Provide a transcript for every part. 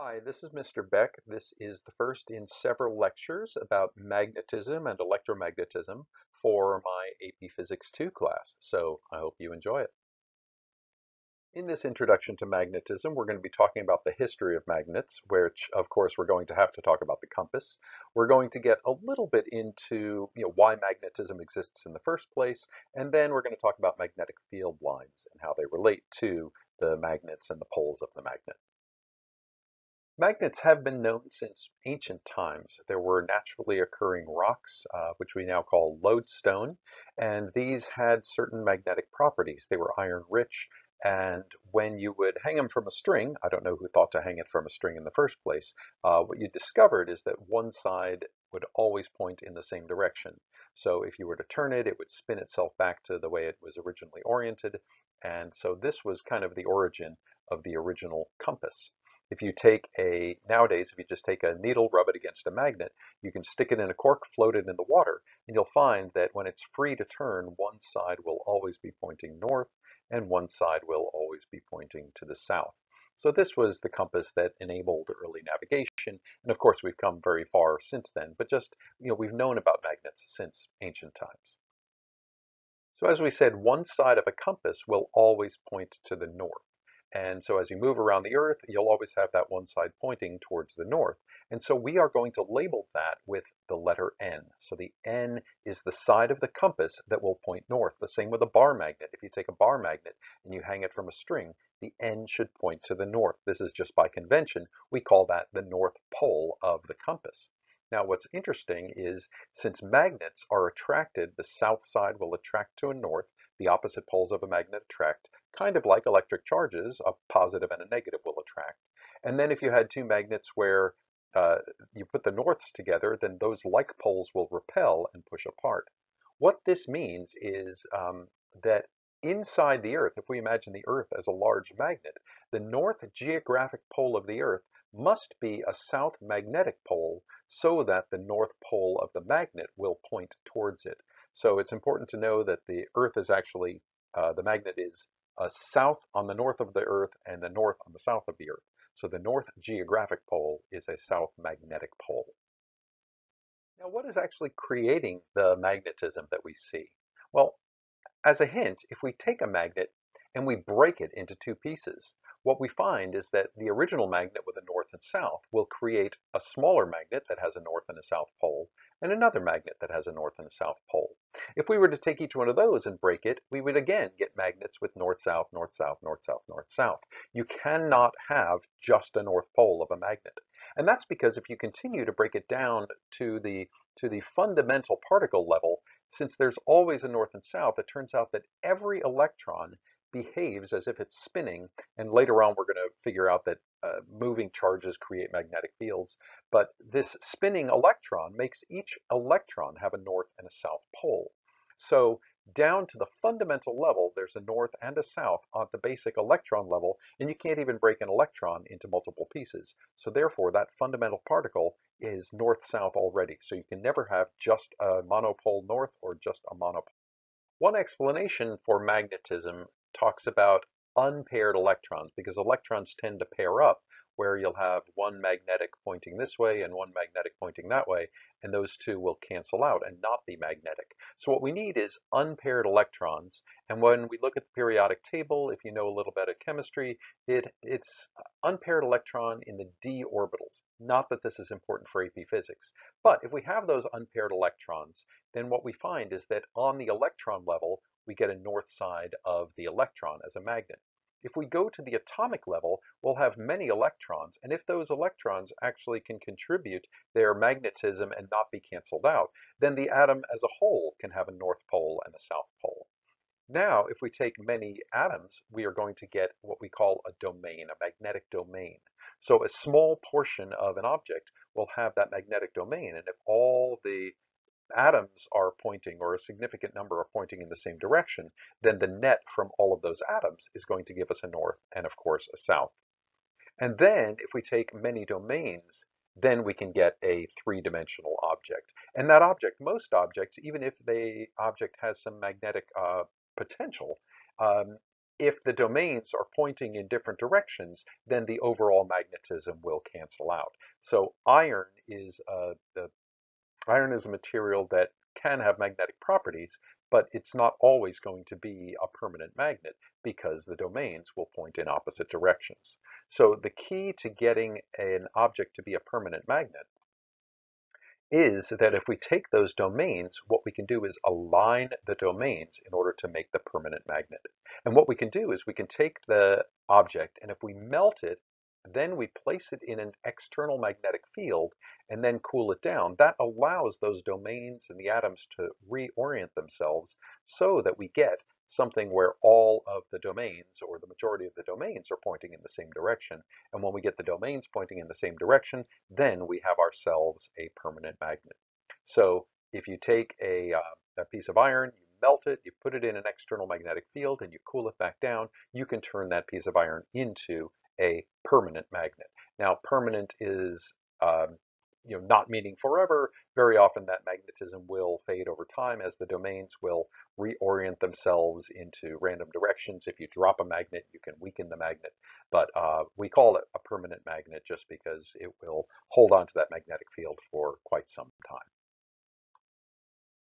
Hi, this is Mr. Becke. This is the first in several lectures about magnetism and electromagnetism for my AP Physics 2 class, so I hope you enjoy it. In this introduction to magnetism, we're going to be talking about the history of magnets, which of course we're going to have to talk about the compass. We're going to get a little bit into you know, why magnetism exists in the first place, and then we're going to talk about magnetic field lines and how they relate to the magnets and the poles of the magnet. Magnets have been known since ancient times. There were naturally occurring rocks, uh, which we now call lodestone, and these had certain magnetic properties. They were iron rich, and when you would hang them from a string, I don't know who thought to hang it from a string in the first place, uh, what you discovered is that one side would always point in the same direction. So if you were to turn it, it would spin itself back to the way it was originally oriented. And so this was kind of the origin of the original compass. If you take a, nowadays, if you just take a needle, rub it against a magnet, you can stick it in a cork, float it in the water, and you'll find that when it's free to turn, one side will always be pointing north and one side will always be pointing to the south. So this was the compass that enabled early navigation. And of course, we've come very far since then, but just, you know, we've known about magnets since ancient times. So as we said, one side of a compass will always point to the north. And so as you move around the Earth, you'll always have that one side pointing towards the north. And so we are going to label that with the letter N. So the N is the side of the compass that will point north. The same with a bar magnet. If you take a bar magnet and you hang it from a string, the N should point to the north. This is just by convention. We call that the north pole of the compass. Now what's interesting is since magnets are attracted, the south side will attract to a north, the opposite poles of a magnet attract, kind of like electric charges, a positive and a negative will attract. And then if you had two magnets where uh, you put the norths together, then those like poles will repel and push apart. What this means is um, that inside the Earth, if we imagine the Earth as a large magnet, the north geographic pole of the Earth must be a south magnetic pole so that the north pole of the magnet will point towards it. So it's important to know that the Earth is actually, uh, the magnet is a south on the north of the Earth and the north on the south of the Earth. So the north geographic pole is a south magnetic pole. Now what is actually creating the magnetism that we see? Well, as a hint, if we take a magnet and we break it into two pieces, what we find is that the original magnet with a north and south will create a smaller magnet that has a north and a south pole, and another magnet that has a north and a south pole. If we were to take each one of those and break it, we would again get magnets with north-south, north-south, north-south, north-south. You cannot have just a north pole of a magnet. And that's because if you continue to break it down to the, to the fundamental particle level, since there's always a north and south, it turns out that every electron behaves as if it's spinning. And later on, we're going to figure out that uh, moving charges create magnetic fields. But this spinning electron makes each electron have a north and a south pole. So down to the fundamental level, there's a north and a south on the basic electron level, and you can't even break an electron into multiple pieces. So therefore, that fundamental particle is north-south already. So you can never have just a monopole north or just a monopole. One explanation for magnetism talks about unpaired electrons because electrons tend to pair up where you'll have one magnetic pointing this way and one magnetic pointing that way, and those two will cancel out and not be magnetic. So what we need is unpaired electrons, and when we look at the periodic table, if you know a little bit of chemistry, it, it's unpaired electron in the d orbitals. Not that this is important for AP physics, but if we have those unpaired electrons, then what we find is that on the electron level, we get a north side of the electron as a magnet. If we go to the atomic level, we'll have many electrons, and if those electrons actually can contribute their magnetism and not be canceled out, then the atom as a whole can have a north pole and a south pole. Now, if we take many atoms, we are going to get what we call a domain, a magnetic domain. So a small portion of an object will have that magnetic domain, and if all the atoms are pointing or a significant number are pointing in the same direction, then the net from all of those atoms is going to give us a north and of course a south. And then if we take many domains, then we can get a three-dimensional object. And that object, most objects, even if the object has some magnetic uh, potential, um, if the domains are pointing in different directions, then the overall magnetism will cancel out. So iron is uh, the iron is a material that can have magnetic properties, but it's not always going to be a permanent magnet because the domains will point in opposite directions. So the key to getting an object to be a permanent magnet is that if we take those domains, what we can do is align the domains in order to make the permanent magnet. And what we can do is we can take the object and if we melt it, then we place it in an external magnetic field and then cool it down. That allows those domains and the atoms to reorient themselves so that we get something where all of the domains or the majority of the domains are pointing in the same direction. And when we get the domains pointing in the same direction, then we have ourselves a permanent magnet. So if you take a, uh, a piece of iron, you melt it, you put it in an external magnetic field, and you cool it back down, you can turn that piece of iron into a permanent magnet. Now, permanent is um, you know, not meaning forever, very often that magnetism will fade over time as the domains will reorient themselves into random directions. If you drop a magnet, you can weaken the magnet, but uh, we call it a permanent magnet just because it will hold on to that magnetic field for quite some time.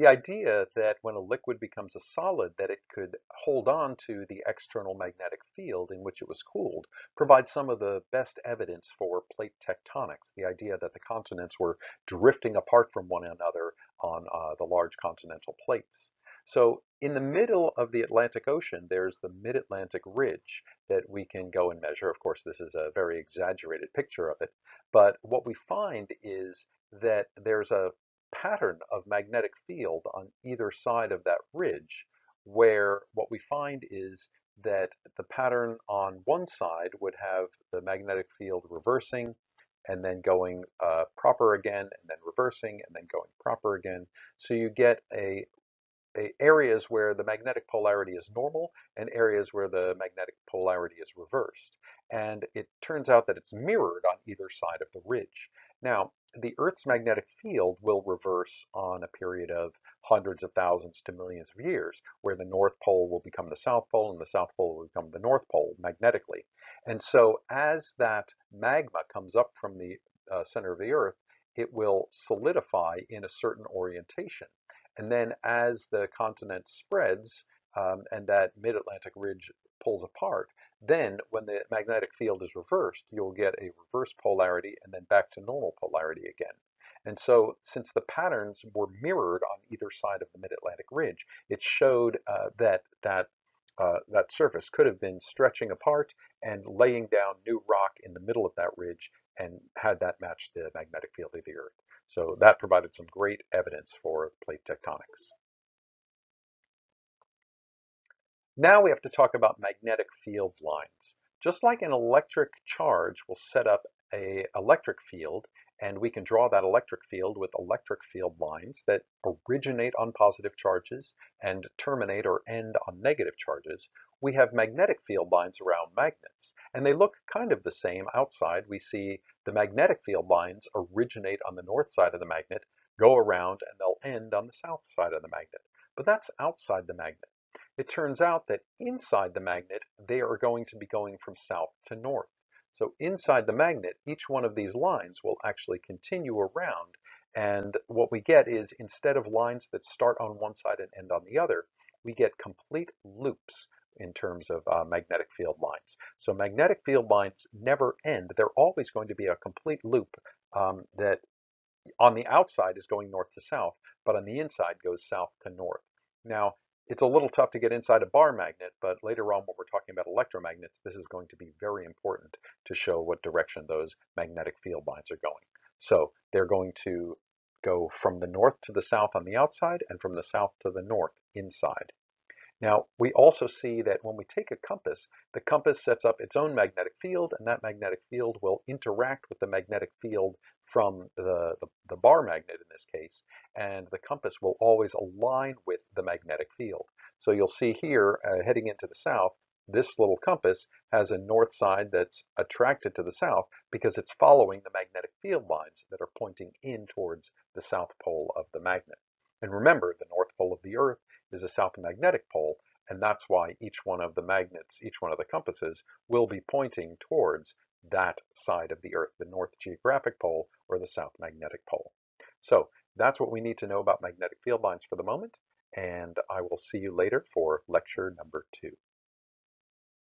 The idea that when a liquid becomes a solid that it could hold on to the external magnetic field in which it was cooled provides some of the best evidence for plate tectonics, the idea that the continents were drifting apart from one another on uh, the large continental plates. So in the middle of the Atlantic Ocean, there's the Mid-Atlantic Ridge that we can go and measure. Of course, this is a very exaggerated picture of it, but what we find is that there's a pattern of magnetic field on either side of that ridge where what we find is that the pattern on one side would have the magnetic field reversing and then going uh, proper again and then reversing and then going proper again. So you get a, a, areas where the magnetic polarity is normal and areas where the magnetic polarity is reversed. And it turns out that it's mirrored on either side of the ridge. Now, the Earth's magnetic field will reverse on a period of hundreds of thousands to millions of years, where the North Pole will become the South Pole and the South Pole will become the North Pole magnetically. And so as that magma comes up from the uh, center of the Earth, it will solidify in a certain orientation. And then as the continent spreads um, and that mid-Atlantic ridge pulls apart, then when the magnetic field is reversed, you'll get a reverse polarity and then back to normal polarity again. And so since the patterns were mirrored on either side of the mid-Atlantic ridge, it showed uh, that that uh, that surface could have been stretching apart and laying down new rock in the middle of that ridge and had that match the magnetic field of the Earth. So that provided some great evidence for plate tectonics. Now we have to talk about magnetic field lines. Just like an electric charge will set up a electric field, and we can draw that electric field with electric field lines that originate on positive charges and terminate or end on negative charges, we have magnetic field lines around magnets. And they look kind of the same outside. We see the magnetic field lines originate on the north side of the magnet, go around, and they'll end on the south side of the magnet. But that's outside the magnet. It turns out that inside the magnet, they are going to be going from south to north. So inside the magnet, each one of these lines will actually continue around. And what we get is instead of lines that start on one side and end on the other, we get complete loops in terms of uh, magnetic field lines. So magnetic field lines never end. They're always going to be a complete loop um, that on the outside is going north to south, but on the inside goes south to north. Now, it's a little tough to get inside a bar magnet, but later on when we're talking about electromagnets, this is going to be very important to show what direction those magnetic field lines are going. So they're going to go from the north to the south on the outside and from the south to the north inside. Now, we also see that when we take a compass, the compass sets up its own magnetic field, and that magnetic field will interact with the magnetic field from the, the, the, bar magnet in this case, and the compass will always align with the magnetic field. So you'll see here, uh, heading into the south, this little compass has a north side that's attracted to the south because it's following the magnetic field lines that are pointing in towards the south pole of the magnet. And remember, the north pole of the Earth is a south magnetic pole, And that's why each one of the magnets, each one of the compasses, will be pointing towards that side of the Earth, the North Geographic Pole or the South Magnetic Pole. So that's what we need to know about magnetic field lines for the moment, and I will see you later for lecture number two.